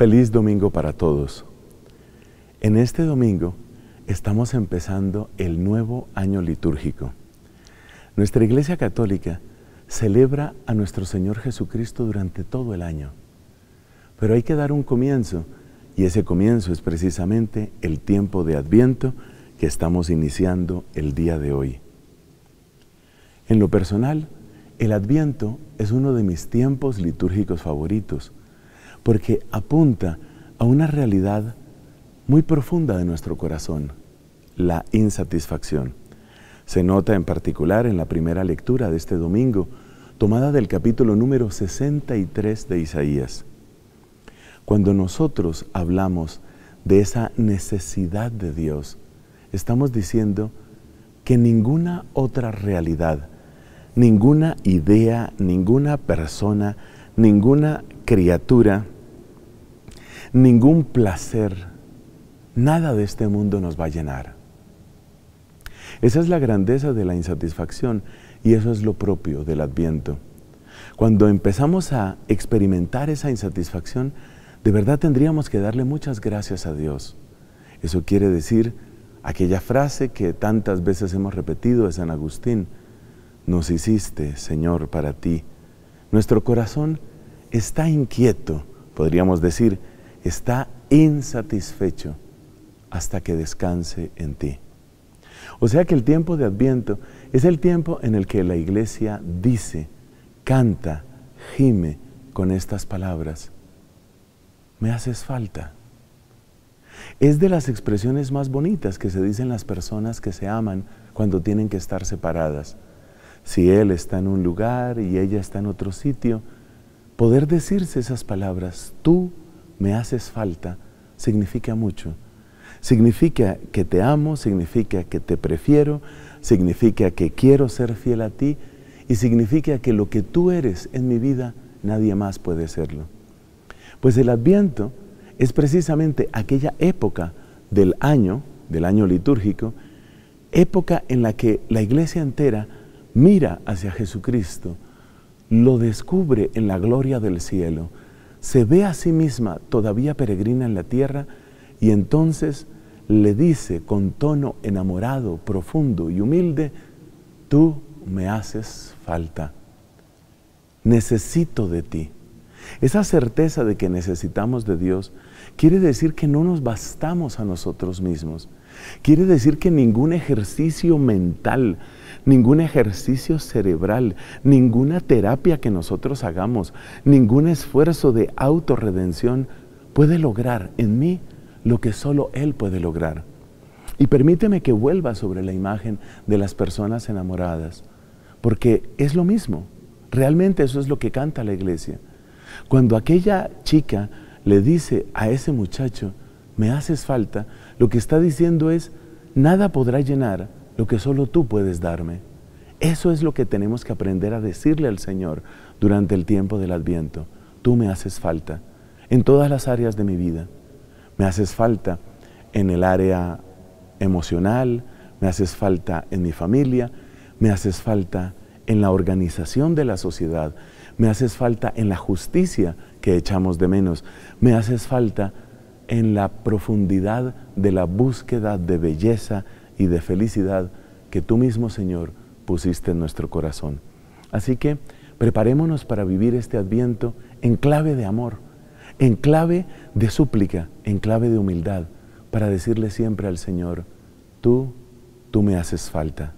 Feliz domingo para todos. En este domingo estamos empezando el nuevo año litúrgico. Nuestra Iglesia Católica celebra a nuestro Señor Jesucristo durante todo el año. Pero hay que dar un comienzo y ese comienzo es precisamente el tiempo de Adviento que estamos iniciando el día de hoy. En lo personal, el Adviento es uno de mis tiempos litúrgicos favoritos porque apunta a una realidad muy profunda de nuestro corazón, la insatisfacción. Se nota en particular en la primera lectura de este domingo, tomada del capítulo número 63 de Isaías. Cuando nosotros hablamos de esa necesidad de Dios, estamos diciendo que ninguna otra realidad, ninguna idea, ninguna persona, ninguna criatura, ningún placer, nada de este mundo nos va a llenar. Esa es la grandeza de la insatisfacción y eso es lo propio del adviento. Cuando empezamos a experimentar esa insatisfacción, de verdad tendríamos que darle muchas gracias a Dios. Eso quiere decir aquella frase que tantas veces hemos repetido de San Agustín, nos hiciste, Señor, para ti. Nuestro corazón está inquieto, podríamos decir, está insatisfecho hasta que descanse en ti. O sea que el tiempo de Adviento es el tiempo en el que la iglesia dice, canta, gime con estas palabras, me haces falta. Es de las expresiones más bonitas que se dicen las personas que se aman cuando tienen que estar separadas. Si él está en un lugar y ella está en otro sitio, poder decirse esas palabras, tú me haces falta, significa mucho. Significa que te amo, significa que te prefiero, significa que quiero ser fiel a ti y significa que lo que tú eres en mi vida, nadie más puede serlo. Pues el adviento es precisamente aquella época del año, del año litúrgico, época en la que la iglesia entera mira hacia Jesucristo, lo descubre en la gloria del cielo, se ve a sí misma todavía peregrina en la tierra y entonces le dice con tono enamorado, profundo y humilde, tú me haces falta, necesito de ti. Esa certeza de que necesitamos de Dios quiere decir que no nos bastamos a nosotros mismos. Quiere decir que ningún ejercicio mental, ningún ejercicio cerebral, ninguna terapia que nosotros hagamos, ningún esfuerzo de autorredención puede lograr en mí lo que solo Él puede lograr. Y permíteme que vuelva sobre la imagen de las personas enamoradas, porque es lo mismo. Realmente eso es lo que canta la iglesia. Cuando aquella chica le dice a ese muchacho, me haces falta, lo que está diciendo es, nada podrá llenar lo que solo tú puedes darme. Eso es lo que tenemos que aprender a decirle al Señor durante el tiempo del Adviento. Tú me haces falta en todas las áreas de mi vida. Me haces falta en el área emocional, me haces falta en mi familia, me haces falta en la organización de la sociedad, me haces falta en la justicia que echamos de menos, me haces falta en la profundidad de la búsqueda de belleza y de felicidad que tú mismo, Señor, pusiste en nuestro corazón. Así que preparémonos para vivir este adviento en clave de amor, en clave de súplica, en clave de humildad, para decirle siempre al Señor, tú, tú me haces falta.